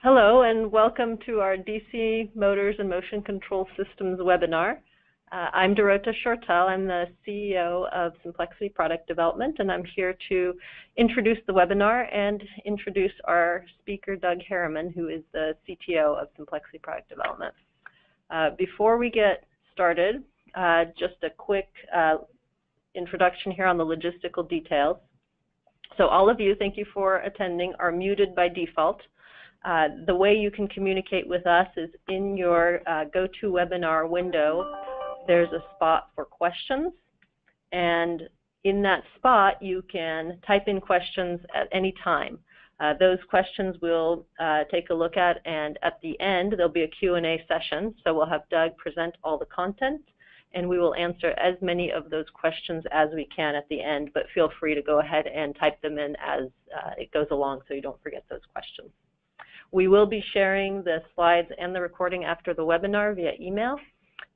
Hello and welcome to our DC Motors and Motion Control Systems webinar. Uh, I'm Dorota Shortell. I'm the CEO of Simplexity Product Development and I'm here to introduce the webinar and introduce our speaker Doug Harriman who is the CTO of Simplexity Product Development. Uh, before we get started, uh, just a quick uh, introduction here on the logistical details. So all of you, thank you for attending, are muted by default. Uh, the way you can communicate with us is in your uh, GoToWebinar window, there's a spot for questions. And in that spot, you can type in questions at any time. Uh, those questions we'll uh, take a look at, and at the end, there'll be a Q&A session. So we'll have Doug present all the content, and we will answer as many of those questions as we can at the end, but feel free to go ahead and type them in as uh, it goes along so you don't forget those questions. We will be sharing the slides and the recording after the webinar via email.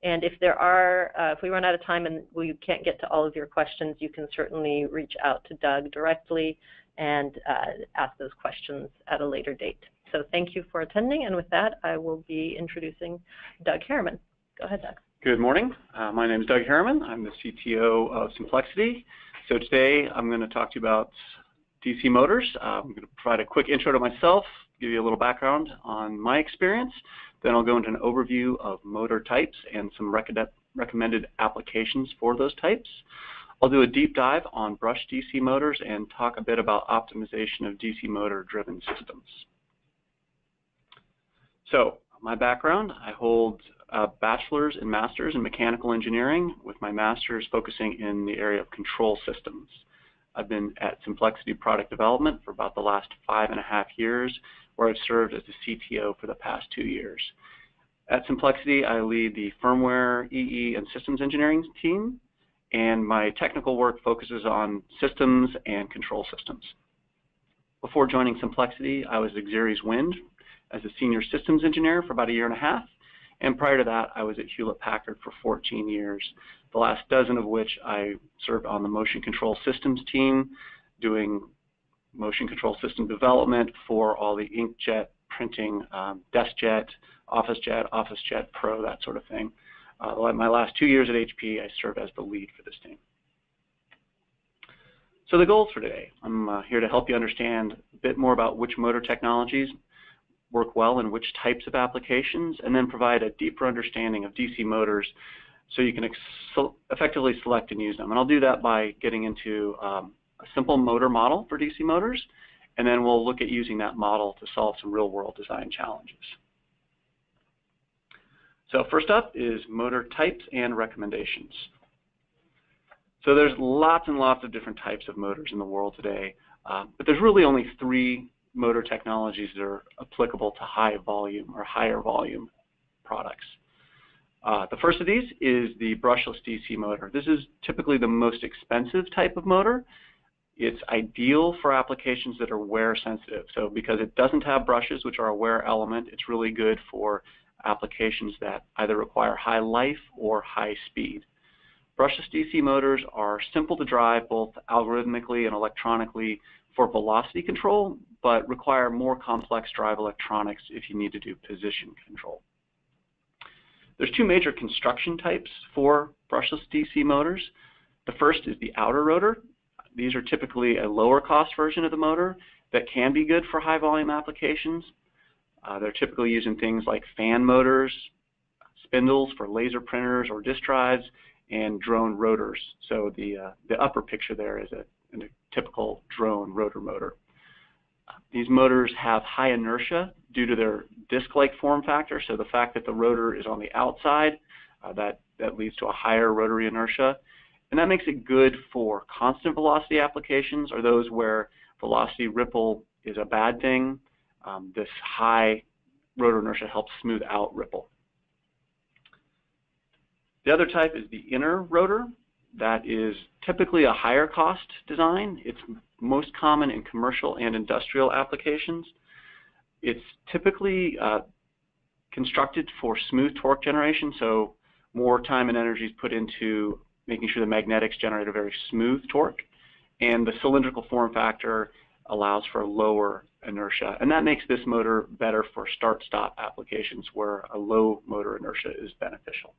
And if there are, uh, if we run out of time and we can't get to all of your questions, you can certainly reach out to Doug directly and uh, ask those questions at a later date. So thank you for attending, and with that, I will be introducing Doug Harriman. Go ahead, Doug. Good morning. Uh, my name is Doug Harriman. I'm the CTO of Simplexity. So today I'm going to talk to you about DC motors. Uh, I'm going to provide a quick intro to myself, give you a little background on my experience. Then I'll go into an overview of motor types and some recommended applications for those types. I'll do a deep dive on brush DC motors and talk a bit about optimization of DC motor driven systems. So my background, I hold a bachelor's and master's in mechanical engineering with my master's focusing in the area of control systems. I've been at Simplexity Product Development for about the last five and a half years, where I've served as the CTO for the past two years. At Simplexity, I lead the firmware, EE, and systems engineering team, and my technical work focuses on systems and control systems. Before joining Simplexity, I was at Xzeres Wind as a senior systems engineer for about a year and a half, and prior to that, I was at Hewlett Packard for 14 years, the last dozen of which I served on the motion control systems team, doing motion control system development for all the inkjet printing, um, DeskJet, OfficeJet, OfficeJet Pro, that sort of thing. Uh, my last two years at HP, I served as the lead for this team. So the goals for today, I'm uh, here to help you understand a bit more about which motor technologies work well in which types of applications, and then provide a deeper understanding of DC motors so you can effectively select and use them. And I'll do that by getting into um, a simple motor model for DC motors, and then we'll look at using that model to solve some real-world design challenges. So first up is motor types and recommendations. So there's lots and lots of different types of motors in the world today, uh, but there's really only three motor technologies that are applicable to high volume or higher volume products. Uh, the first of these is the brushless DC motor. This is typically the most expensive type of motor. It's ideal for applications that are wear sensitive. So because it doesn't have brushes, which are a wear element, it's really good for applications that either require high life or high speed. Brushless DC motors are simple to drive both algorithmically and electronically for velocity control, but require more complex drive electronics if you need to do position control. There's two major construction types for brushless DC motors. The first is the outer rotor. These are typically a lower cost version of the motor that can be good for high volume applications. Uh, they're typically using things like fan motors, spindles for laser printers or disk drives, and drone rotors. So the, uh, the upper picture there is a, a typical drone rotor motor. These motors have high inertia due to their disc-like form factor, so the fact that the rotor is on the outside, uh, that, that leads to a higher rotary inertia. And that makes it good for constant velocity applications or those where velocity ripple is a bad thing. Um, this high rotor inertia helps smooth out ripple. The other type is the inner rotor. That is typically a higher cost design. It's most common in commercial and industrial applications. It's typically uh, constructed for smooth torque generation, so more time and energy is put into making sure the magnetics generate a very smooth torque. And the cylindrical form factor allows for lower inertia. And that makes this motor better for start-stop applications where a low motor inertia is beneficial.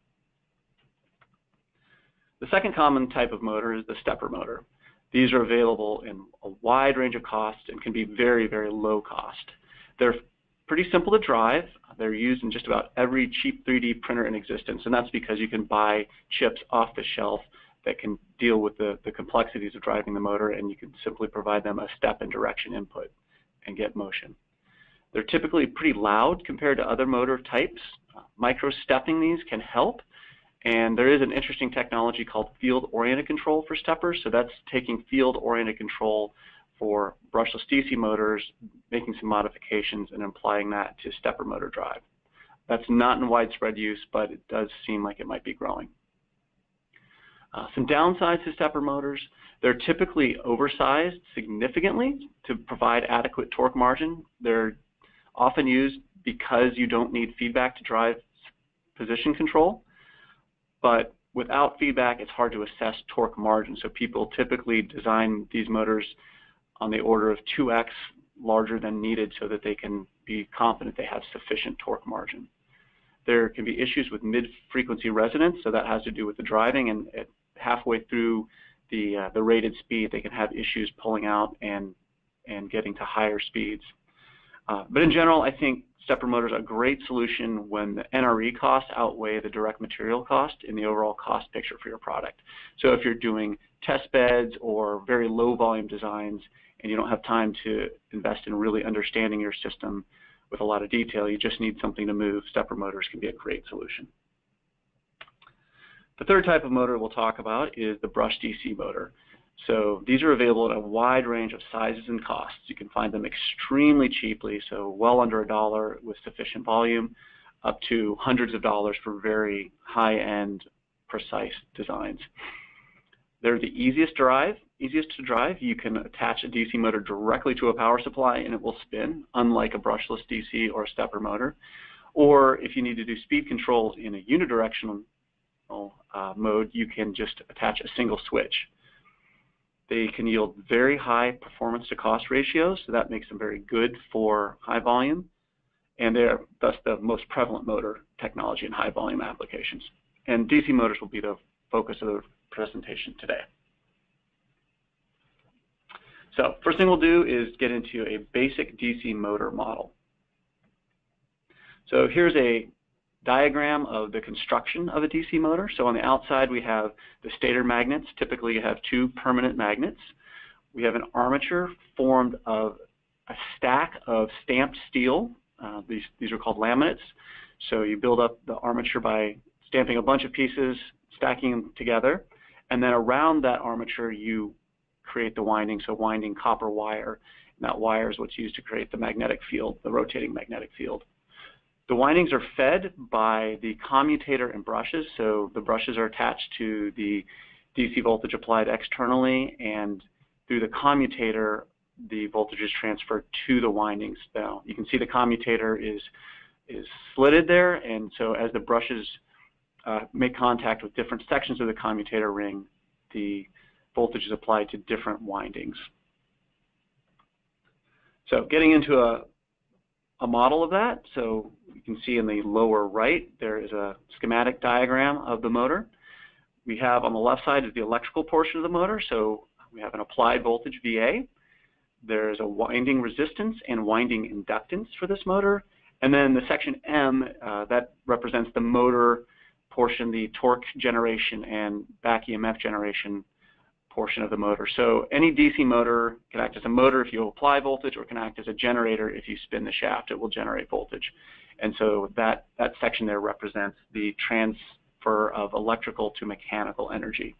The second common type of motor is the stepper motor. These are available in a wide range of costs and can be very, very low cost. They're pretty simple to drive. They're used in just about every cheap 3D printer in existence, and that's because you can buy chips off the shelf that can deal with the, the complexities of driving the motor, and you can simply provide them a step and direction input and get motion. They're typically pretty loud compared to other motor types. Uh, micro stepping these can help, and there is an interesting technology called field-oriented control for steppers. So that's taking field-oriented control for brushless DC motors, making some modifications, and applying that to stepper motor drive. That's not in widespread use, but it does seem like it might be growing. Uh, some downsides to stepper motors, they're typically oversized significantly to provide adequate torque margin. They're often used because you don't need feedback to drive position control, but without feedback, it's hard to assess torque margin. So people typically design these motors on the order of 2x larger than needed so that they can be confident they have sufficient torque margin. There can be issues with mid-frequency resonance, so that has to do with the driving, and at halfway through the, uh, the rated speed, they can have issues pulling out and, and getting to higher speeds. Uh, but in general, I think stepper motors are a great solution when the NRE costs outweigh the direct material cost in the overall cost picture for your product. So if you're doing test beds or very low volume designs and you don't have time to invest in really understanding your system with a lot of detail, you just need something to move, stepper motors can be a great solution. The third type of motor we'll talk about is the brush DC motor. So these are available at a wide range of sizes and costs. You can find them extremely cheaply, so well under a dollar with sufficient volume, up to hundreds of dollars for very high-end, precise designs. They're the easiest drive, easiest to drive. You can attach a DC motor directly to a power supply and it will spin, unlike a brushless DC or a stepper motor. Or if you need to do speed control in a unidirectional uh, mode, you can just attach a single switch. They can yield very high performance to cost ratios, so that makes them very good for high volume, and they're thus the most prevalent motor technology in high volume applications. And DC motors will be the focus of the presentation today. So first thing we'll do is get into a basic DC motor model. So here's a diagram of the construction of a DC motor. So on the outside we have the stator magnets. Typically you have two permanent magnets. We have an armature formed of a stack of stamped steel. Uh, these, these are called laminates. So you build up the armature by stamping a bunch of pieces, stacking them together, and then around that armature you create the winding, so winding copper wire. And that wire is what's used to create the magnetic field, the rotating magnetic field. The windings are fed by the commutator and brushes. So the brushes are attached to the DC voltage applied externally, and through the commutator, the voltage is transferred to the windings. Now, you can see the commutator is, is slitted there, and so as the brushes uh, make contact with different sections of the commutator ring, the voltage is applied to different windings. So getting into a, a model of that, so you can see in the lower right, there is a schematic diagram of the motor. We have on the left side is the electrical portion of the motor. So we have an applied voltage VA. There's a winding resistance and winding inductance for this motor. And then the section M, uh, that represents the motor portion, the torque generation and back EMF generation portion of the motor. So any DC motor can act as a motor if you apply voltage or can act as a generator if you spin the shaft. It will generate voltage. And so that, that section there represents the transfer of electrical to mechanical energy.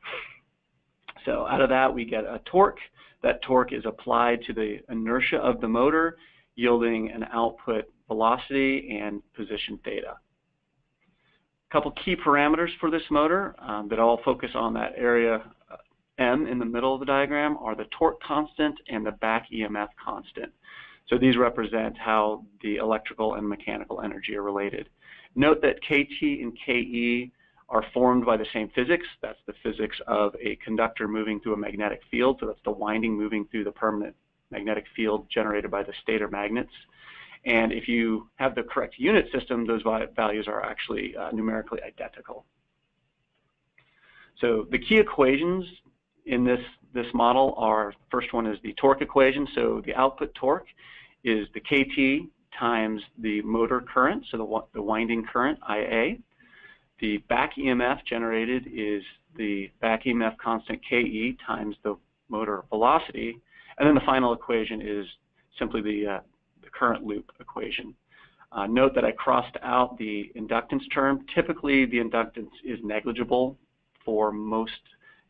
So out of that, we get a torque. That torque is applied to the inertia of the motor, yielding an output velocity and position theta. A couple key parameters for this motor um, that all focus on that area M in the middle of the diagram are the torque constant and the back EMF constant. So these represent how the electrical and mechanical energy are related. Note that KT and KE are formed by the same physics. That's the physics of a conductor moving through a magnetic field. So that's the winding moving through the permanent magnetic field generated by the stator magnets. And if you have the correct unit system, those values are actually uh, numerically identical. So the key equations in this, this model are, first one is the torque equation. So the output torque is the KT times the motor current, so the, the winding current, IA. The back EMF generated is the back EMF constant KE times the motor velocity. And then the final equation is simply the, uh, the current loop equation. Uh, note that I crossed out the inductance term. Typically, the inductance is negligible for most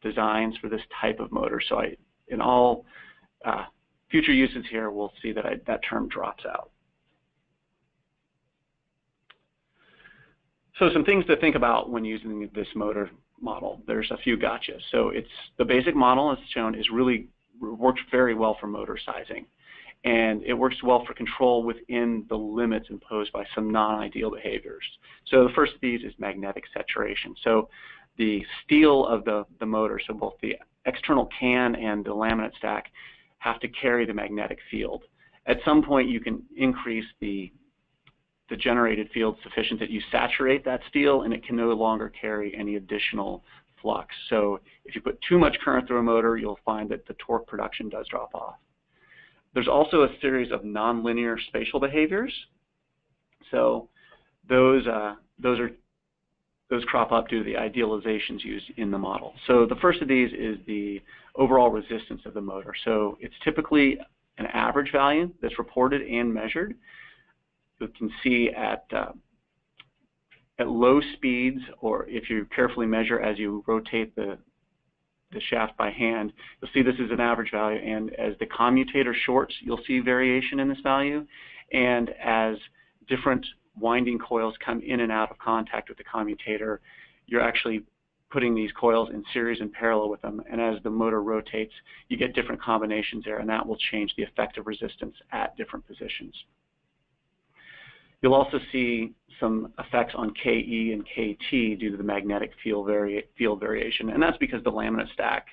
designs for this type of motor. So I, in all uh, future uses here, we'll see that I, that term drops out. So some things to think about when using this motor model. There's a few gotchas. So it's the basic model as shown is really works very well for motor sizing. And it works well for control within the limits imposed by some non-ideal behaviors. So the first of these is magnetic saturation. So the steel of the, the motor, so both the external can and the laminate stack, have to carry the magnetic field. At some point, you can increase the the generated field sufficient that you saturate that steel and it can no longer carry any additional flux. So if you put too much current through a motor, you'll find that the torque production does drop off. There's also a series of nonlinear spatial behaviors. So those, uh, those, are, those crop up due to the idealizations used in the model. So the first of these is the overall resistance of the motor. So it's typically an average value that's reported and measured you can see at uh, at low speeds, or if you carefully measure as you rotate the the shaft by hand, you'll see this is an average value, and as the commutator shorts, you'll see variation in this value, and as different winding coils come in and out of contact with the commutator, you're actually putting these coils in series and parallel with them, and as the motor rotates, you get different combinations there, and that will change the effective resistance at different positions. You'll also see some effects on KE and KT due to the magnetic field, vari field variation, and that's because the laminate stack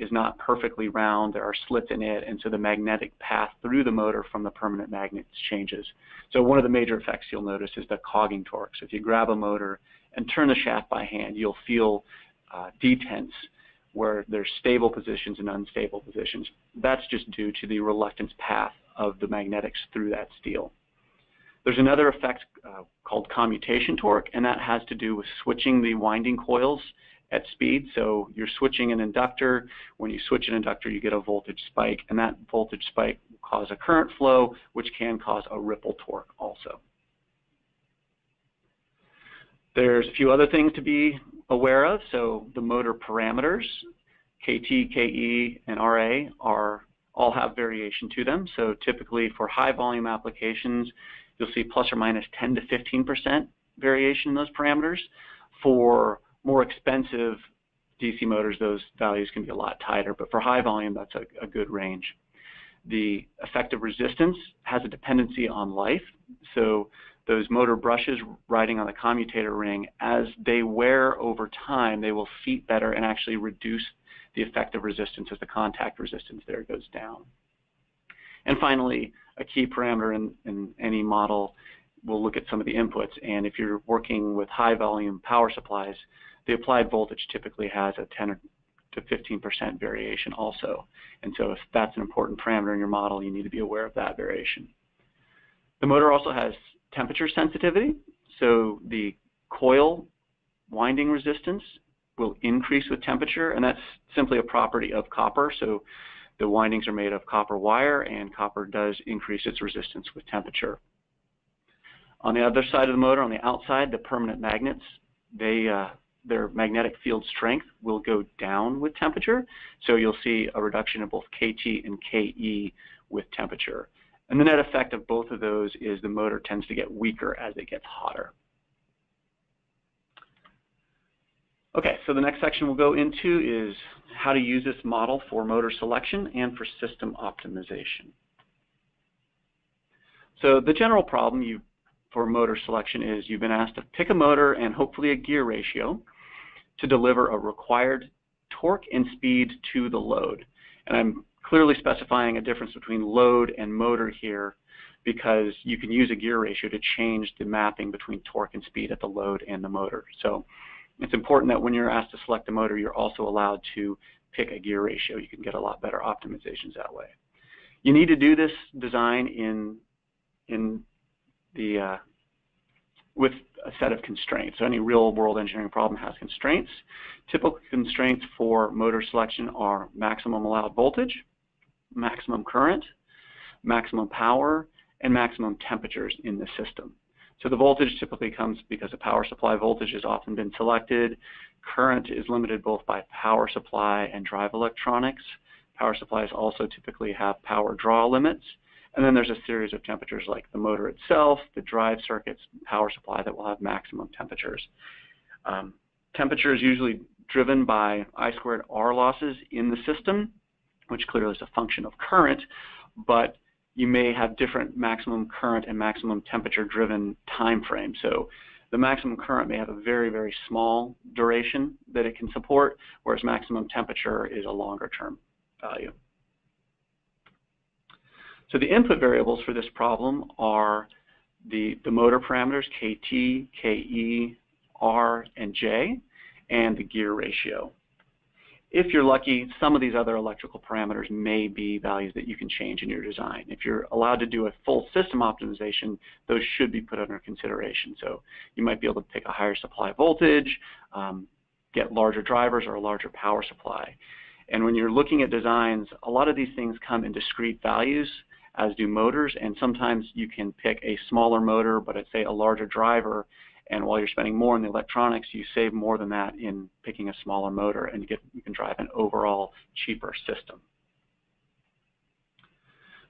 is not perfectly round. There are slits in it, and so the magnetic path through the motor from the permanent magnets changes. So one of the major effects you'll notice is the cogging torque. So if you grab a motor and turn the shaft by hand, you'll feel uh, detents where there's stable positions and unstable positions. That's just due to the reluctance path of the magnetics through that steel. There's another effect uh, called commutation torque, and that has to do with switching the winding coils at speed. So you're switching an inductor. When you switch an inductor, you get a voltage spike, and that voltage spike will cause a current flow, which can cause a ripple torque also. There's a few other things to be aware of. So the motor parameters, KT, KE, and RA, are all have variation to them. So typically for high volume applications, you'll see plus or minus 10 to 15% variation in those parameters. For more expensive DC motors, those values can be a lot tighter, but for high volume, that's a, a good range. The effective resistance has a dependency on life. So those motor brushes riding on the commutator ring, as they wear over time, they will seat better and actually reduce the effective resistance as the contact resistance there goes down. And finally, a key parameter in, in any model we'll look at some of the inputs. And if you're working with high volume power supplies, the applied voltage typically has a 10 to 15% variation also. And so if that's an important parameter in your model, you need to be aware of that variation. The motor also has temperature sensitivity. So the coil winding resistance will increase with temperature, and that's simply a property of copper. So the windings are made of copper wire, and copper does increase its resistance with temperature. On the other side of the motor, on the outside, the permanent magnets, they, uh, their magnetic field strength will go down with temperature. So you'll see a reduction in both KT and KE with temperature. And the net effect of both of those is the motor tends to get weaker as it gets hotter. Okay, so the next section we'll go into is how to use this model for motor selection and for system optimization. So the general problem you, for motor selection is you've been asked to pick a motor and hopefully a gear ratio to deliver a required torque and speed to the load. And I'm clearly specifying a difference between load and motor here because you can use a gear ratio to change the mapping between torque and speed at the load and the motor. So it's important that when you're asked to select a motor, you're also allowed to pick a gear ratio. You can get a lot better optimizations that way. You need to do this design in in the uh, with a set of constraints. So any real world engineering problem has constraints. Typical constraints for motor selection are maximum allowed voltage, maximum current, maximum power, and maximum temperatures in the system. So the voltage typically comes because the power supply voltage has often been selected. Current is limited both by power supply and drive electronics. Power supplies also typically have power draw limits. And then there's a series of temperatures like the motor itself, the drive circuits, power supply that will have maximum temperatures. Um, temperature is usually driven by I squared R losses in the system, which clearly is a function of current, but you may have different maximum current and maximum temperature driven time frames. So the maximum current may have a very, very small duration that it can support, whereas maximum temperature is a longer term value. So the input variables for this problem are the, the motor parameters, KT, KE, R, and J, and the gear ratio. If you're lucky, some of these other electrical parameters may be values that you can change in your design. If you're allowed to do a full system optimization, those should be put under consideration. So you might be able to pick a higher supply voltage, um, get larger drivers or a larger power supply. And when you're looking at designs, a lot of these things come in discrete values, as do motors, and sometimes you can pick a smaller motor, but it's say a larger driver, and while you're spending more on the electronics, you save more than that in picking a smaller motor, and you, get, you can drive an overall cheaper system.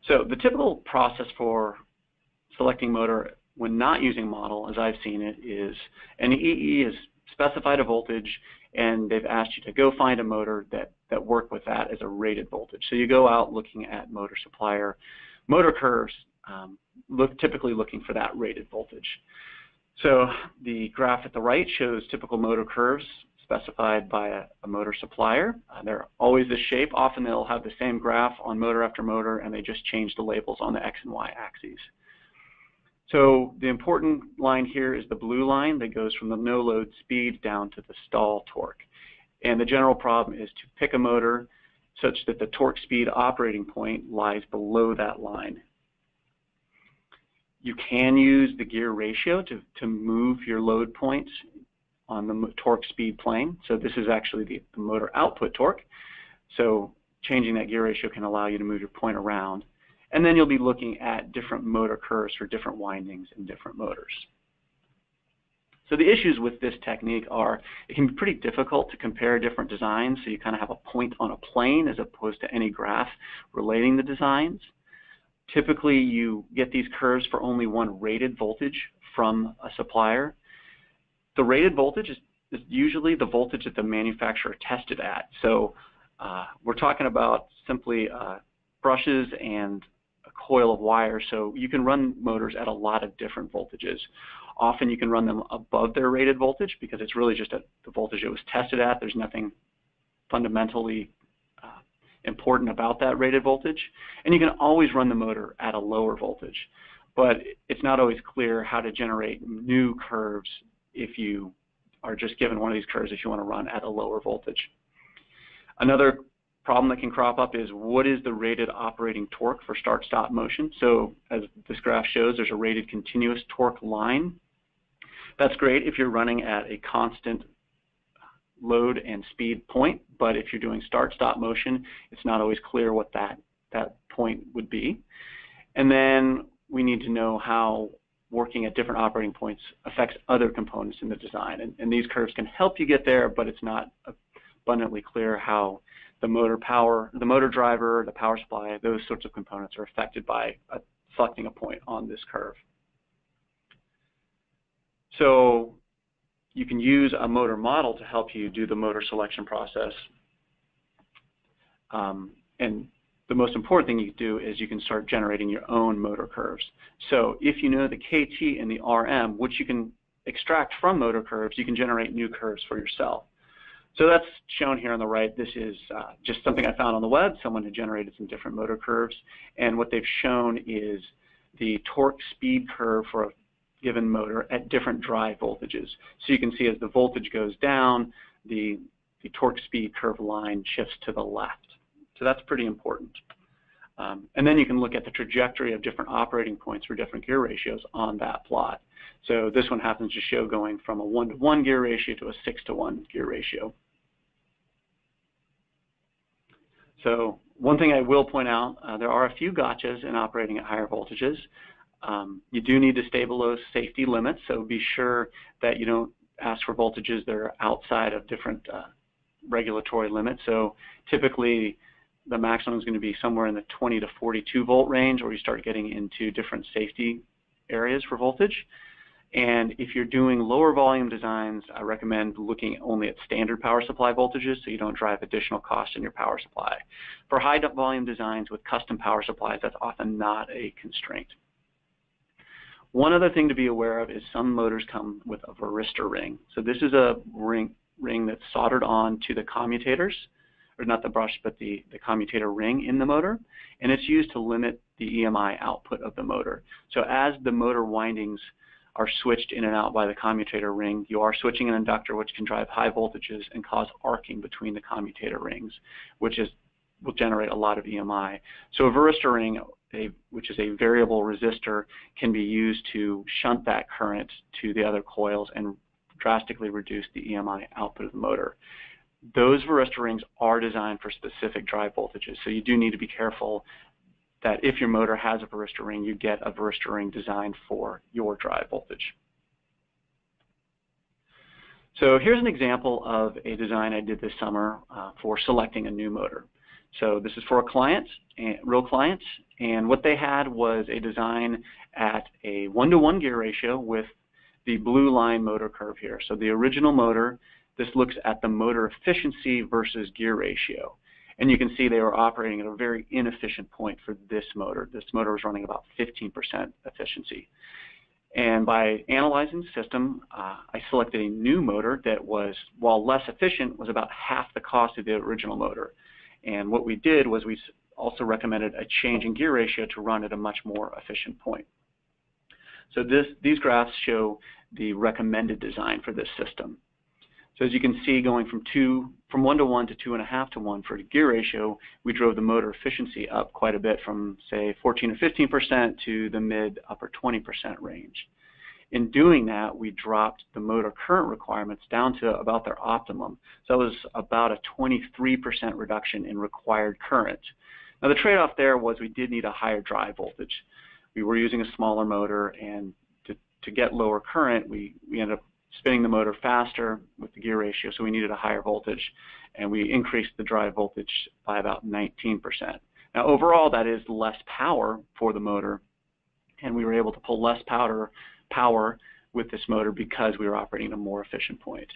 So the typical process for selecting motor when not using model, as I've seen it, is an EE has specified a voltage, and they've asked you to go find a motor that, that work with that as a rated voltage. So you go out looking at motor supplier motor curves, um, look typically looking for that rated voltage. So the graph at the right shows typical motor curves specified by a, a motor supplier. Uh, they're always this shape. Often they'll have the same graph on motor after motor, and they just change the labels on the X and Y axes. So the important line here is the blue line that goes from the no load speed down to the stall torque. And the general problem is to pick a motor such that the torque speed operating point lies below that line. You can use the gear ratio to, to move your load points on the torque speed plane. So this is actually the, the motor output torque. So changing that gear ratio can allow you to move your point around. And then you'll be looking at different motor curves for different windings and different motors. So the issues with this technique are it can be pretty difficult to compare different designs, so you kind of have a point on a plane as opposed to any graph relating the designs. Typically, you get these curves for only one rated voltage from a supplier. The rated voltage is, is usually the voltage that the manufacturer tested at. So uh, we're talking about simply uh, brushes and a coil of wire, so you can run motors at a lot of different voltages. Often you can run them above their rated voltage because it's really just a, the voltage it was tested at. There's nothing fundamentally uh, important about that rated voltage. And you can always run the motor at a lower voltage. But it's not always clear how to generate new curves if you are just given one of these curves if you want to run at a lower voltage. Another problem that can crop up is what is the rated operating torque for start-stop motion? So as this graph shows, there's a rated continuous torque line that's great if you're running at a constant load and speed point, but if you're doing start-stop motion, it's not always clear what that, that point would be. And then we need to know how working at different operating points affects other components in the design. And, and these curves can help you get there, but it's not abundantly clear how the motor power, the motor driver, the power supply, those sorts of components are affected by selecting a point on this curve. So you can use a motor model to help you do the motor selection process. Um, and the most important thing you can do is you can start generating your own motor curves. So if you know the KT and the RM, which you can extract from motor curves, you can generate new curves for yourself. So that's shown here on the right. This is uh, just something I found on the web. Someone had generated some different motor curves. And what they've shown is the torque speed curve for a given motor at different drive voltages. So you can see as the voltage goes down, the, the torque speed curve line shifts to the left. So that's pretty important. Um, and then you can look at the trajectory of different operating points for different gear ratios on that plot. So this one happens to show going from a 1 to 1 gear ratio to a 6 to 1 gear ratio. So one thing I will point out, uh, there are a few gotchas in operating at higher voltages. Um, you do need to stay below safety limits, so be sure that you don't ask for voltages that are outside of different uh, regulatory limits. So typically the maximum is going to be somewhere in the 20 to 42 volt range, or you start getting into different safety areas for voltage. And if you're doing lower volume designs, I recommend looking only at standard power supply voltages so you don't drive additional cost in your power supply. For high volume designs with custom power supplies, that's often not a constraint. One other thing to be aware of is some motors come with a varistor ring. So this is a ring, ring that's soldered on to the commutators, or not the brush, but the, the commutator ring in the motor, and it's used to limit the EMI output of the motor. So as the motor windings are switched in and out by the commutator ring. You are switching an inductor which can drive high voltages and cause arcing between the commutator rings, which is will generate a lot of EMI. So a varistor ring, a, which is a variable resistor, can be used to shunt that current to the other coils and drastically reduce the EMI output of the motor. Those varistor rings are designed for specific drive voltages, so you do need to be careful that if your motor has a varistor ring, you get a varistor ring designed for your drive voltage. So here's an example of a design I did this summer uh, for selecting a new motor. So this is for a client, real client, and what they had was a design at a one-to-one -one gear ratio with the blue line motor curve here. So the original motor, this looks at the motor efficiency versus gear ratio. And you can see they were operating at a very inefficient point for this motor. This motor was running about 15% efficiency. And by analyzing the system, uh, I selected a new motor that was, while less efficient, was about half the cost of the original motor. And what we did was we also recommended a change in gear ratio to run at a much more efficient point. So this, these graphs show the recommended design for this system. So as you can see, going from two, from one to one to two and a half to one for the gear ratio, we drove the motor efficiency up quite a bit from say 14 or 15 percent to the mid upper 20 percent range. In doing that, we dropped the motor current requirements down to about their optimum. So that was about a 23 percent reduction in required current. Now the trade-off there was we did need a higher drive voltage. We were using a smaller motor, and to, to get lower current, we, we ended up spinning the motor faster with the gear ratio, so we needed a higher voltage, and we increased the drive voltage by about 19%. Now overall, that is less power for the motor, and we were able to pull less powder, power with this motor because we were operating at a more efficient point.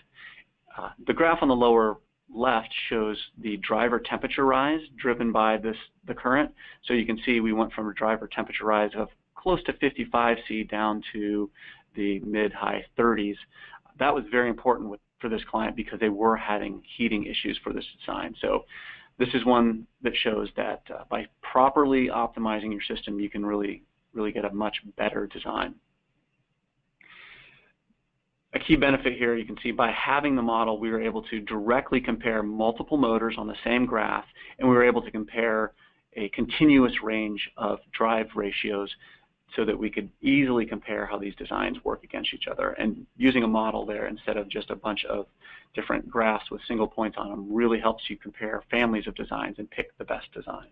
Uh, the graph on the lower left shows the driver temperature rise driven by this the current. So you can see we went from a driver temperature rise of close to 55 C down to the mid-high 30s. That was very important with, for this client because they were having heating issues for this design. So this is one that shows that uh, by properly optimizing your system, you can really, really get a much better design. A key benefit here, you can see by having the model, we were able to directly compare multiple motors on the same graph, and we were able to compare a continuous range of drive ratios so that we could easily compare how these designs work against each other. And using a model there instead of just a bunch of different graphs with single points on them really helps you compare families of designs and pick the best design.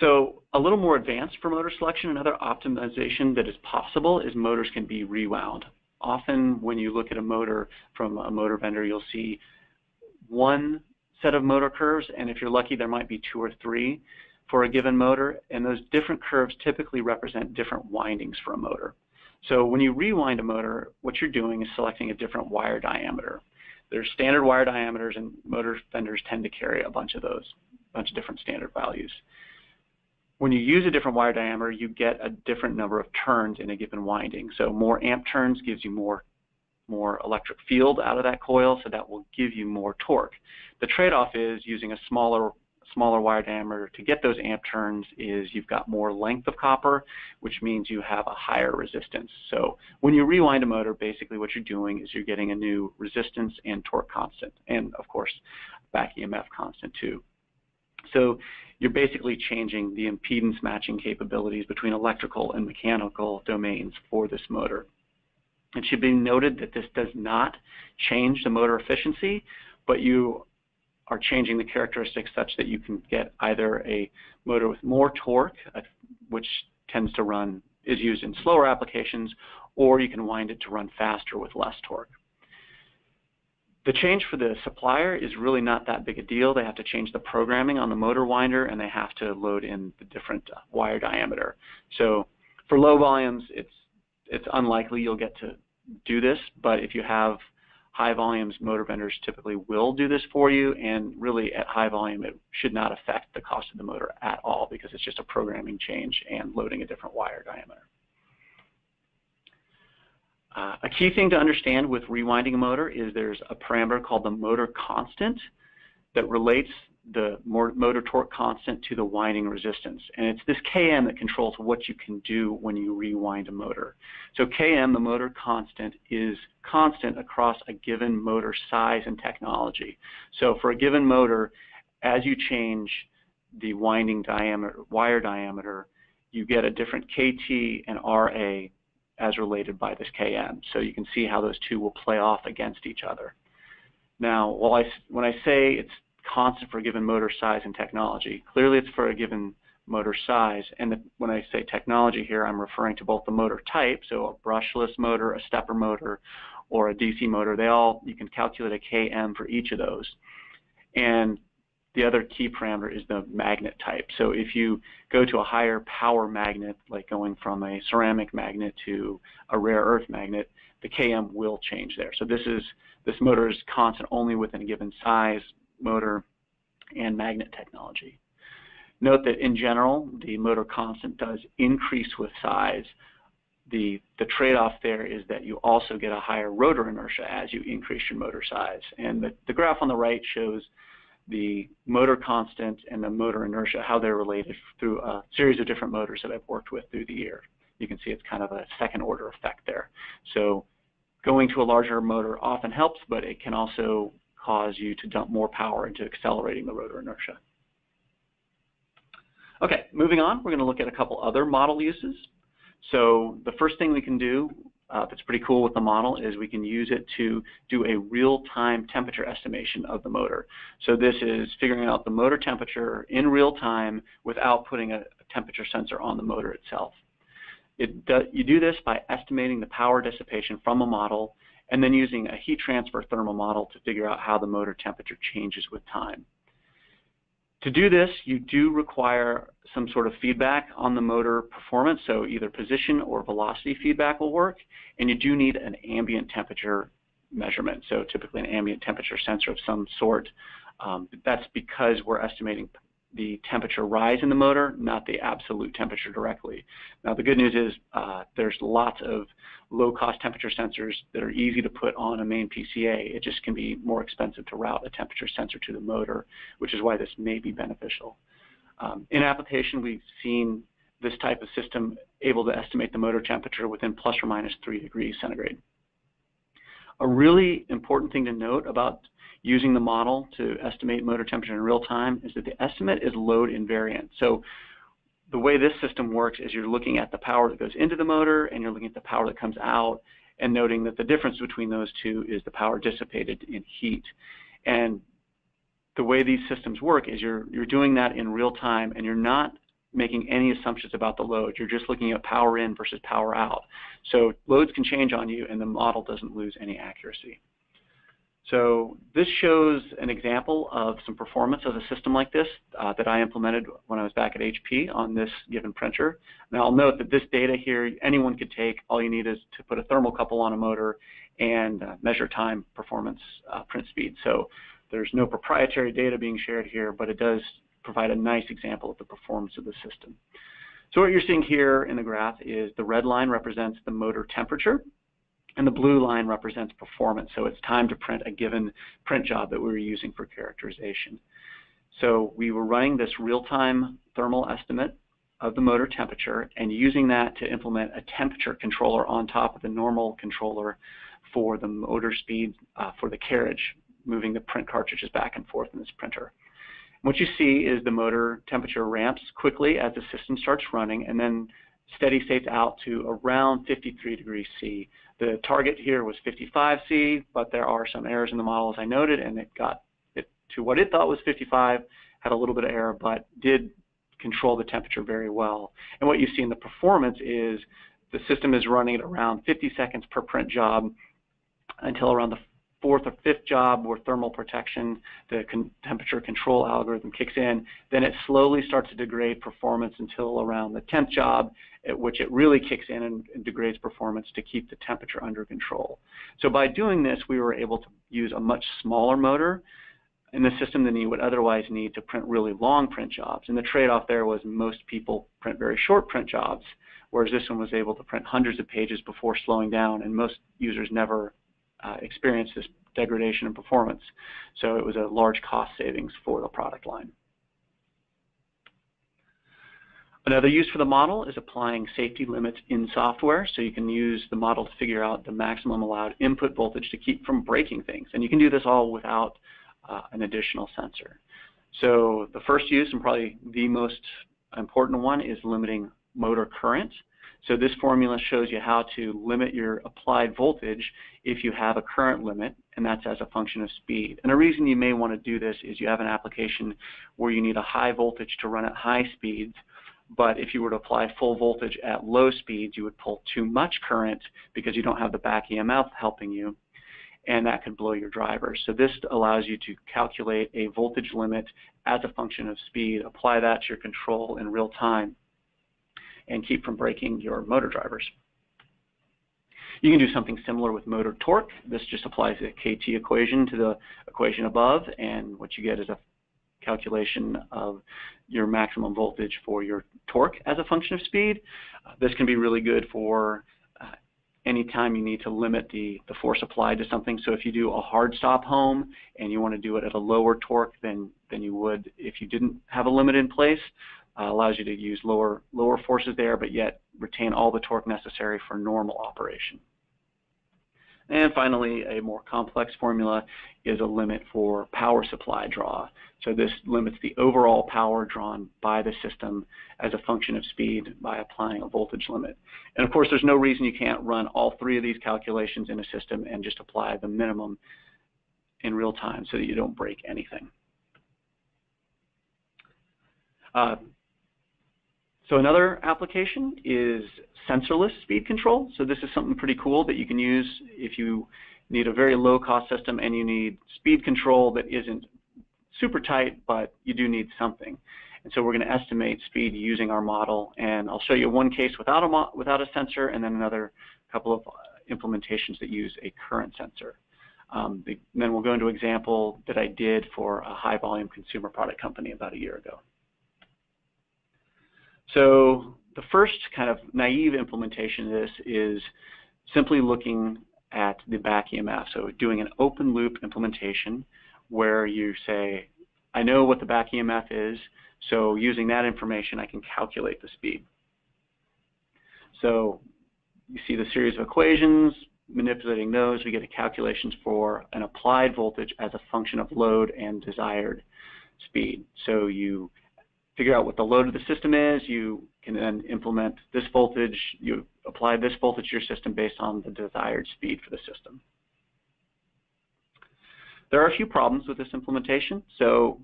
So a little more advanced for motor selection, another optimization that is possible is motors can be rewound. Often when you look at a motor from a motor vendor, you'll see one set of motor curves, and if you're lucky, there might be two or three for a given motor, and those different curves typically represent different windings for a motor. So when you rewind a motor, what you're doing is selecting a different wire diameter. There's standard wire diameters, and motor vendors tend to carry a bunch of those, a bunch of different standard values. When you use a different wire diameter, you get a different number of turns in a given winding. So more amp turns gives you more more electric field out of that coil, so that will give you more torque. The trade-off is using a smaller smaller wire diameter to get those amp turns is you've got more length of copper, which means you have a higher resistance. So when you rewind a motor, basically what you're doing is you're getting a new resistance and torque constant, and of course, back EMF constant too. So you're basically changing the impedance matching capabilities between electrical and mechanical domains for this motor. It should be noted that this does not change the motor efficiency, but you are changing the characteristics such that you can get either a motor with more torque, uh, which tends to run, is used in slower applications, or you can wind it to run faster with less torque. The change for the supplier is really not that big a deal. They have to change the programming on the motor winder and they have to load in the different uh, wire diameter. So for low volumes, it's it's unlikely you'll get to do this, but if you have high volumes, motor vendors typically will do this for you, and really at high volume, it should not affect the cost of the motor at all because it's just a programming change and loading a different wire diameter. Uh, a key thing to understand with rewinding a motor is there's a parameter called the motor constant that relates the motor torque constant to the winding resistance. And it's this Km that controls what you can do when you rewind a motor. So Km, the motor constant, is constant across a given motor size and technology. So for a given motor, as you change the winding diameter, wire diameter, you get a different KT and RA as related by this Km. So you can see how those two will play off against each other. Now, while I, when I say it's constant for a given motor size and technology. Clearly it's for a given motor size, and the, when I say technology here, I'm referring to both the motor type, so a brushless motor, a stepper motor, or a DC motor. They all, you can calculate a Km for each of those. And the other key parameter is the magnet type. So if you go to a higher power magnet, like going from a ceramic magnet to a rare earth magnet, the Km will change there. So this is this motor is constant only within a given size, motor, and magnet technology. Note that in general, the motor constant does increase with size. The, the trade-off there is that you also get a higher rotor inertia as you increase your motor size. And the, the graph on the right shows the motor constant and the motor inertia, how they're related through a series of different motors that I've worked with through the year. You can see it's kind of a second order effect there. So going to a larger motor often helps, but it can also cause you to dump more power into accelerating the rotor inertia. Okay, moving on, we're going to look at a couple other model uses. So the first thing we can do uh, that's pretty cool with the model is we can use it to do a real-time temperature estimation of the motor. So this is figuring out the motor temperature in real time without putting a, temperature sensor on the motor itself. It do, you do this by estimating the power dissipation from a model and then using a heat transfer thermal model to figure out how the motor temperature changes with time. To do this, you do require some sort of feedback on the motor performance, so either position or velocity feedback will work, and you do need an ambient temperature measurement, so typically an ambient temperature sensor of some sort. Um, that's because we're estimating the temperature rise in the motor, not the absolute temperature directly. Now the good news is uh, there's lots of low-cost temperature sensors that are easy to put on a main PCA. It just can be more expensive to route a temperature sensor to the motor, which is why this may be beneficial. Um, in application, we've seen this type of system able to estimate the motor temperature within plus or minus 3 degrees centigrade. A really important thing to note about using the model to estimate motor temperature in real time is that the estimate is load invariant. So the way this system works is you're looking at the power that goes into the motor and you're looking at the power that comes out and noting that the difference between those two is the power dissipated in heat. And the way these systems work is you're, you're doing that in real time and you're not making any assumptions about the load. You're just looking at power in versus power out. So loads can change on you and the model doesn't lose any accuracy. So this shows an example of some performance of a system like this uh, that I implemented when I was back at HP on this given printer. Now I'll note that this data here anyone could take. All you need is to put a thermocouple on a motor and uh, measure time, performance, uh, print speed. So there's no proprietary data being shared here, but it does provide a nice example of the performance of the system. So what you're seeing here in the graph is the red line represents the motor temperature And the blue line represents performance, so it's time to print a given print job that we were using for characterization. So we were running this real-time thermal estimate of the motor temperature and using that to implement a temperature controller on top of the normal controller for the motor speed uh, for the carriage, moving the print cartridges back and forth in this printer. What you see is the motor temperature ramps quickly as the system starts running and then steady states out to around 53 degrees C. The target here was 55 C, but there are some errors in the model as I noted, and it got it to what it thought was 55, had a little bit of error, but did control the temperature very well. And what you see in the performance is the system is running at around 50 seconds per print job until around the fourth or fifth job where thermal protection, the temperature control algorithm kicks in, then it slowly starts to degrade performance until around the 10th job, at which it really kicks in and, and degrades performance to keep the temperature under control. So by doing this, we were able to use a much smaller motor in the system than you would otherwise need to print really long print jobs. And the trade-off there was most people print very short print jobs, whereas this one was able to print hundreds of pages before slowing down, and most users never uh, experience this degradation in performance. So it was a large cost savings for the product line. Another use for the model is applying safety limits in software. So you can use the model to figure out the maximum allowed input voltage to keep from breaking things. And you can do this all without uh, an additional sensor. So the first use, and probably the most important one, is limiting motor current. So this formula shows you how to limit your applied voltage if you have a current limit, and that's as a function of speed. And a reason you may want to do this is you have an application where you need a high voltage to run at high speeds, but if you were to apply full voltage at low speeds, you would pull too much current because you don't have the back EMF helping you, and that could blow your driver. So this allows you to calculate a voltage limit as a function of speed, apply that to your control in real time and keep from breaking your motor drivers. You can do something similar with motor torque. This just applies the KT equation to the equation above, and what you get is a calculation of your maximum voltage for your torque as a function of speed. Uh, this can be really good for uh, anytime you need to limit the, the force applied to something. So if you do a hard stop home and you want to do it at a lower torque than, than you would if you didn't have a limit in place, uh, allows you to use lower, lower forces there, but yet retain all the torque necessary for normal operation. And finally, a more complex formula is a limit for power supply draw. So this limits the overall power drawn by the system as a function of speed by applying a voltage limit. And of course, there's no reason you can't run all three of these calculations in a system and just apply the minimum in real time so that you don't break anything. Uh, so another application is sensorless speed control. So this is something pretty cool that you can use if you need a very low cost system and you need speed control that isn't super tight, but you do need something. And so we're going to estimate speed using our model, and I'll show you one case without a, without a sensor and then another couple of implementations that use a current sensor. Um, the, then we'll go into an example that I did for a high volume consumer product company about a year ago. So the first kind of naive implementation of this is simply looking at the back EMF. So doing an open loop implementation where you say, I know what the back EMF is, so using that information I can calculate the speed. So you see the series of equations, manipulating those, we get a calculations for an applied voltage as a function of load and desired speed. So you figure out what the load of the system is. You can then implement this voltage. You apply this voltage to your system based on the desired speed for the system. There are a few problems with this implementation. So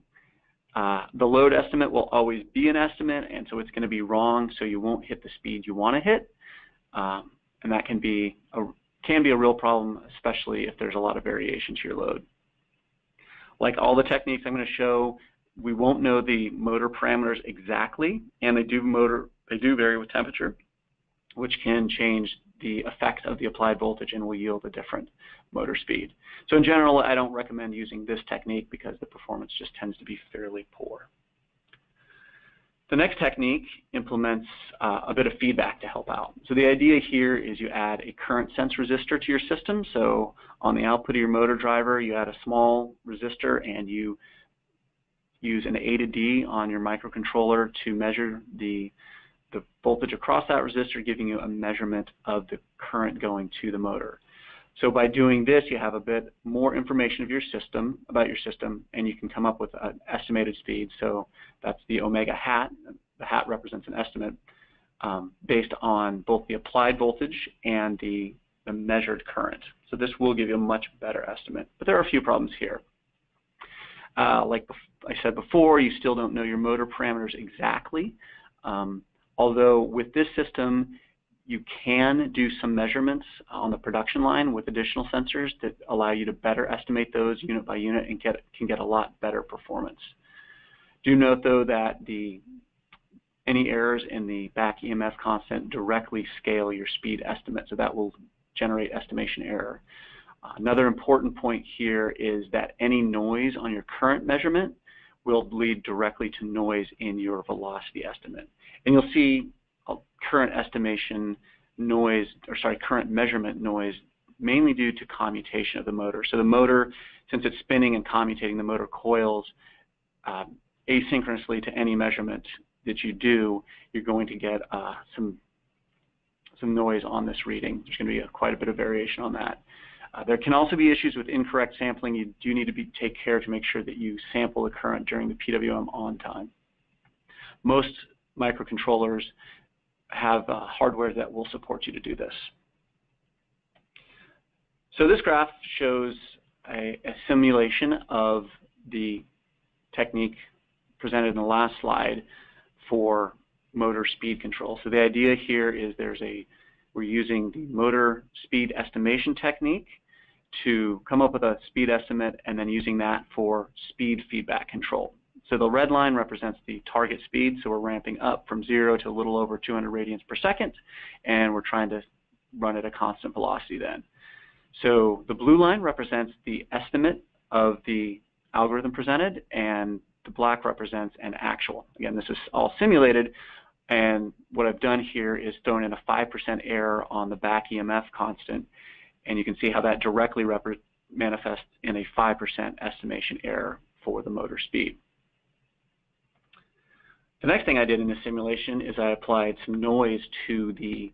uh, the load estimate will always be an estimate, and so it's going to be wrong, so you won't hit the speed you want to hit. Um, and that can be a can be a real problem, especially if there's a lot of variation to your load. Like all the techniques I'm going to show, we won't know the motor parameters exactly, and they do motor they do vary with temperature, which can change the effect of the applied voltage and will yield a different motor speed. So in general, I don't recommend using this technique because the performance just tends to be fairly poor. The next technique implements uh, a bit of feedback to help out. So the idea here is you add a current sense resistor to your system. So on the output of your motor driver, you add a small resistor and you use an A to D on your microcontroller to measure the, the voltage across that resistor, giving you a measurement of the current going to the motor. So by doing this, you have a bit more information of your system, about your system, and you can come up with an estimated speed. So that's the omega hat. The hat represents an estimate um, based on both the applied voltage and the, the measured current. So this will give you a much better estimate. But there are a few problems here. Uh, like I said before, you still don't know your motor parameters exactly. Um, although with this system, you can do some measurements on the production line with additional sensors that allow you to better estimate those unit by unit and get, can get a lot better performance. Do note though that the any errors in the back EMF constant directly scale your speed estimate, so that will generate estimation error. Another important point here is that any noise on your current measurement will lead directly to noise in your velocity estimate. And you'll see current estimation noise, or sorry, current measurement noise, mainly due to commutation of the motor. So the motor, since it's spinning and commutating, the motor coils uh, asynchronously to any measurement that you do, you're going to get uh, some some noise on this reading. There's going to be a, quite a bit of variation on that. Uh, there can also be issues with incorrect sampling. You do need to be, take care to make sure that you sample the current during the PWM on time. Most microcontrollers have uh, hardware that will support you to do this. So this graph shows a, a, simulation of the technique presented in the last slide for motor speed control. So the idea here is there's a we're using the motor speed estimation technique to come up with a speed estimate and then using that for speed feedback control. So the red line represents the target speed, so we're ramping up from zero to a little over 200 radians per second, and we're trying to run at a constant velocity then. So the blue line represents the estimate of the algorithm presented, and the black represents an actual. Again, this is all simulated, and what I've done here is thrown in a 5% error on the back EMF constant, and you can see how that directly manifests in a 5% estimation error for the motor speed. The next thing I did in the simulation is I applied some noise to the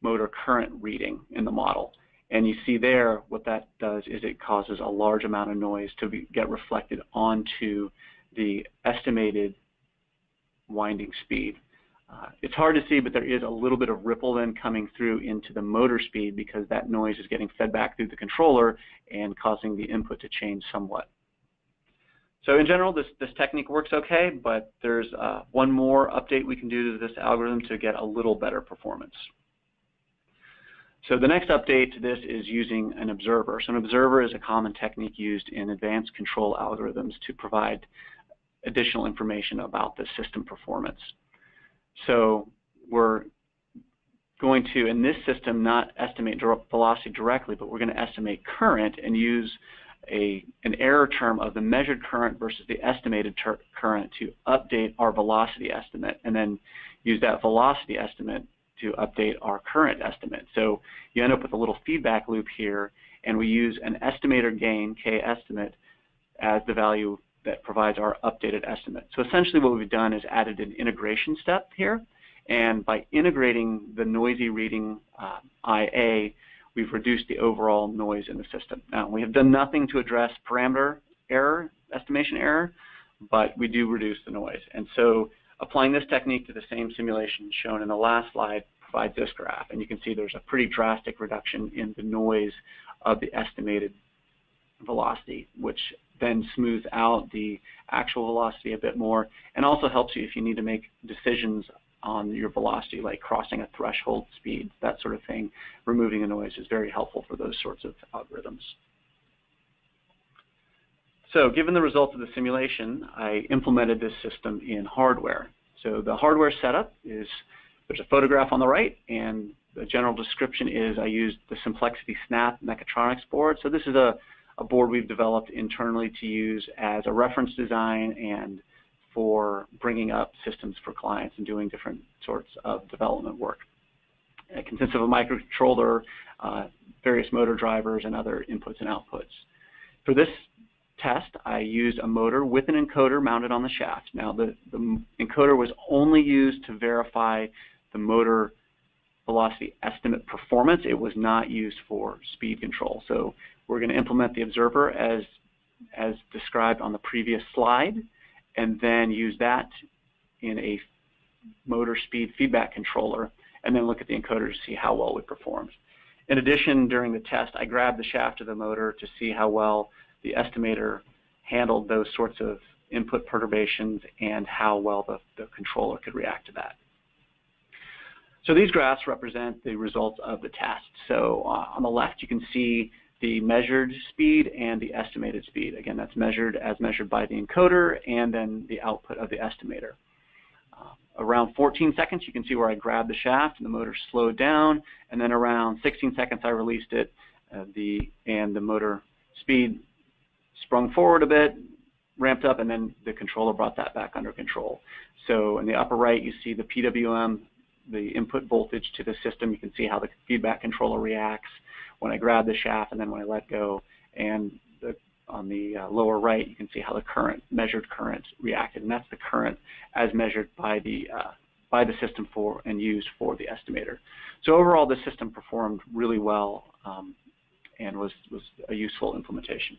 motor current reading in the model. And you see there what that does is it causes a large amount of noise to be, get reflected onto the estimated winding speed. Uh, it's hard to see, but there is a little bit of ripple then coming through into the motor speed because that noise is getting fed back through the controller and causing the input to change somewhat. So in general, this, this technique works okay, but there's uh, one more update we can do to this algorithm to get a little better performance. So the next update to this is using an observer. So an observer is a common technique used in advanced control algorithms to provide additional information about the system performance. So we're going to, in this system, not estimate velocity directly, but we're going to estimate current and use a, an error term of the measured current versus the estimated current to update our velocity estimate and then use that velocity estimate to update our current estimate. So you end up with a little feedback loop here and we use an estimator gain, K estimate, as the value that provides our updated estimate. So essentially what we've done is added an integration step here and by integrating the noisy reading uh, IA we've reduced the overall noise in the system. Now, we have done nothing to address parameter error, estimation error, but we do reduce the noise. And so applying this technique to the same simulation shown in the last slide provides this graph. And you can see there's a pretty drastic reduction in the noise of the estimated velocity, which then smooth out the actual velocity a bit more and also helps you if you need to make decisions on your velocity, like crossing a threshold speed, that sort of thing. Removing the noise is very helpful for those sorts of algorithms. So given the results of the simulation, I implemented this system in hardware. So the hardware setup is, there's a photograph on the right, and the general description is I used the Simplexity Snap mechatronics board. So this is a, a board we've developed internally to use as a reference design and for bringing up systems for clients and doing different sorts of development work. It consists of a microcontroller, uh, various motor drivers, and other inputs and outputs. For this test, I used a motor with an encoder mounted on the shaft. Now, the, the encoder was only used to verify the motor velocity estimate performance. It was not used for speed control. So we're going to implement the observer as, as described on the previous slide, and then use that in a motor speed feedback controller, and then look at the encoder to see how well we performs. In addition, during the test, I grabbed the shaft of the motor to see how well the estimator handled those sorts of input perturbations and how well the, the controller could react to that. So these graphs represent the results of the test. So uh, on the left, you can see the measured speed and the estimated speed. Again, that's measured as measured by the encoder and then the output of the estimator. Uh, around 14 seconds, you can see where I grabbed the shaft and the motor slowed down, and then around 16 seconds, I released it, uh, the and the motor speed sprung forward a bit, ramped up, and then the controller brought that back under control. So in the upper right, you see the PWM the input voltage to the system. You can see how the feedback controller reacts when I grab the shaft and then when I let go. And the, on the uh, lower right, you can see how the current, measured current reacted. And that's the current as measured by the, uh, by the system for and used for the estimator. So overall, the system performed really well um, and was, was a useful implementation.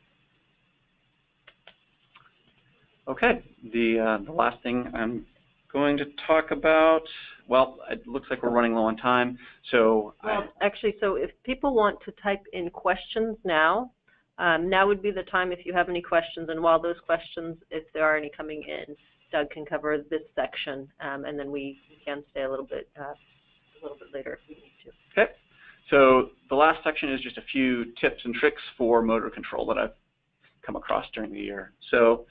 Okay, the, uh, the last thing I'm going to talk about, well, it looks like we're running low on time, so. Well, I, actually, so if people want to type in questions now, um, now would be the time if you have any questions, and while those questions, if there are any coming in, Doug can cover this section, um, and then we can stay a little bit, uh, a little bit later if we need to. Okay. So the last section is just a few tips and tricks for motor control that I've come across during the year. So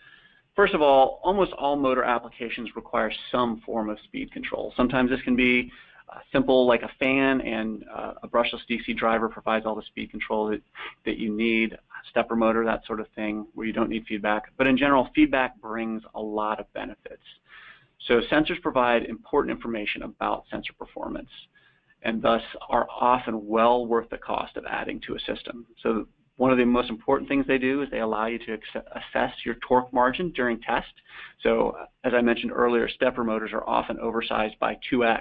First of all, almost all motor applications require some form of speed control. Sometimes this can be uh, simple like a fan and uh, a brushless DC driver provides all the speed control that, that you need, stepper motor, that sort of thing, where you don't need feedback. But in general, feedback brings a lot of benefits. So sensors provide important information about sensor performance and thus are often well worth the cost of adding to a system. So one of the most important things they do is they allow you to assess your torque margin during test. So as I mentioned earlier, stepper motors are often oversized by 2x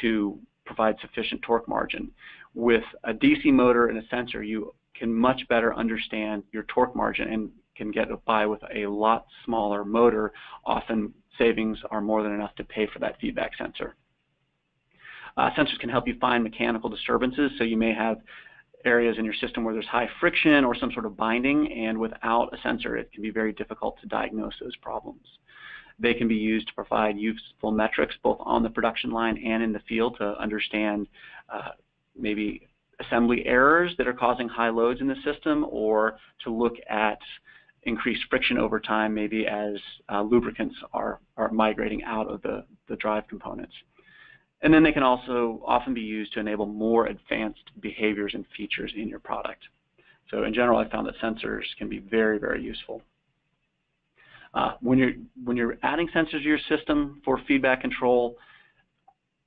to provide sufficient torque margin. With a DC motor and a sensor, you can much better understand your torque margin and can get by with a lot smaller motor. Often savings are more than enough to pay for that feedback sensor. Uh, sensors can help you find mechanical disturbances, so you may have areas in your system where there's high friction or some sort of binding, and without a sensor, it can be very difficult to diagnose those problems. They can be used to provide useful metrics both on the production line and in the field to understand uh, maybe assembly errors that are causing high loads in the system or to look at increased friction over time maybe as uh, lubricants are, are migrating out of the, the drive components. And then they can also often be used to enable more advanced behaviors and features in your product. So in general, I found that sensors can be very, very useful. Uh, when you're when you're adding sensors to your system for feedback control,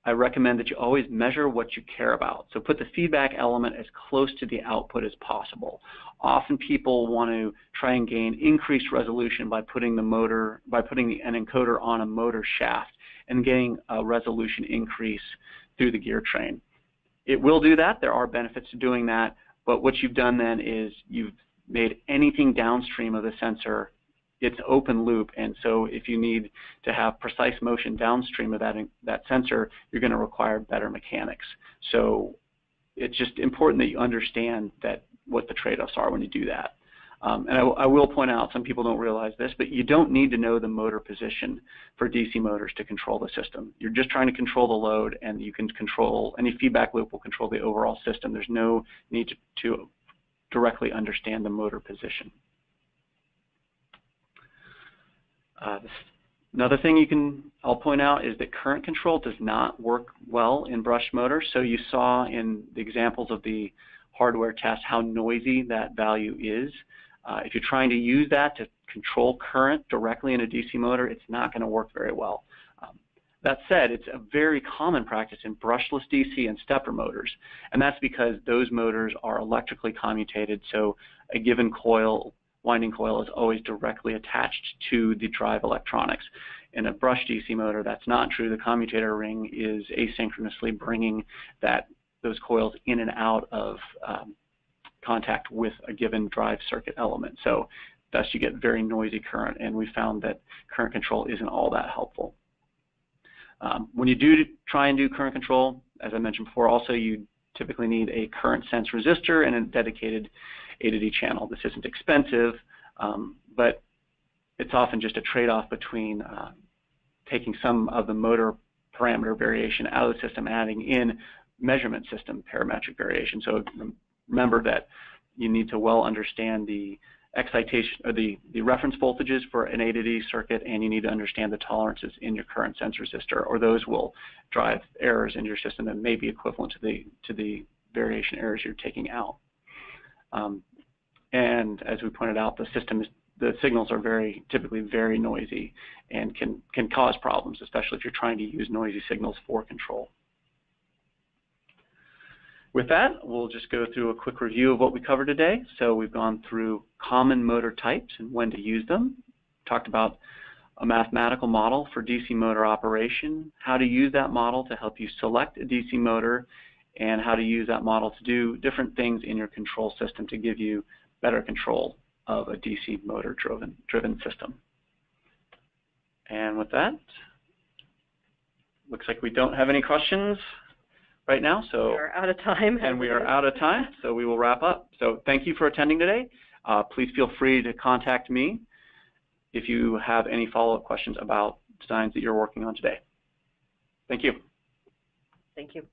I recommend that you always measure what you care about. So put the feedback element as close to the output as possible. Often people want to try and gain increased resolution by putting the motor by putting the, an encoder on a motor shaft and getting a resolution increase through the gear train. It will do that. There are benefits to doing that, but what you've done then is you've made anything downstream of the sensor it's open loop, and so if you need to have precise motion downstream of that, that sensor, you're going to require better mechanics. So it's just important that you understand that what the trade-offs are when you do that. Um, and I, I, will point out, some people don't realize this, but you don't need to know the motor position for DC motors to control the system. You're just trying to control the load, and you can control, any feedback loop will control the overall system. There's no need to, to directly understand the motor position. Uh, another thing you can, I'll point out is that current control does not work well in brush motors. So you saw in the examples of the hardware test how noisy that value is. Uh, if you're trying to use that to control current directly in a DC motor, it's not going to work very well. Um, that said, it's a very common practice in brushless DC and stepper motors, and that's because those motors are electrically commutated, so a given coil, winding coil, is always directly attached to the drive electronics. In a brush DC motor, that's not true. The commutator ring is asynchronously bringing that those coils in and out of um, contact with a given drive circuit element. So thus you get very noisy current, and we found that current control isn't all that helpful. Um, when you do try and do current control, as I mentioned before, also you typically need a current sense resistor and a dedicated A to D channel. This isn't expensive, um, but it's often just a trade-off between uh, taking some of the motor parameter variation out of the system and adding in measurement system parametric variation. So remember that you need to well understand the excitation or the, the reference voltages for an A to D circuit and you need to understand the tolerances in your current sense resistor or those will drive errors in your system that may be equivalent to the to the variation errors you're taking out. Um, and as we pointed out, the system is the signals are very typically very noisy and can can cause problems, especially if you're trying to use noisy signals for control. With that, we'll just go through a quick review of what we covered today. So we've gone through common motor types and when to use them, talked about a mathematical model for DC motor operation, how to use that model to help you select a DC motor, and how to use that model to do different things in your control system to give you better control of a DC motor driven, driven system. And with that, looks like we don't have any questions right now. So we are out of time. And we are out of time, so we will wrap up. So thank you for attending today. Uh, please feel free to contact me if you have any follow-up questions about designs that you're working on today. Thank you. Thank you.